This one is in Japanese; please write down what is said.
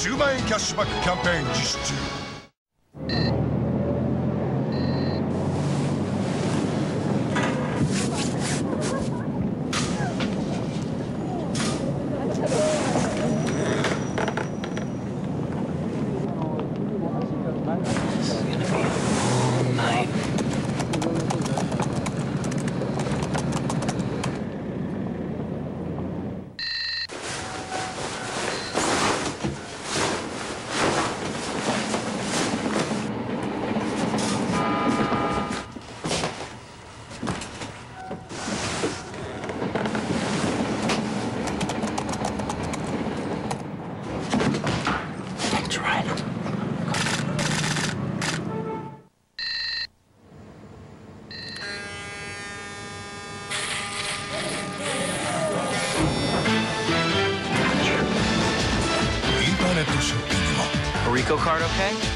10万円キャッシュバックキャンペーン実施中。Rico card okay?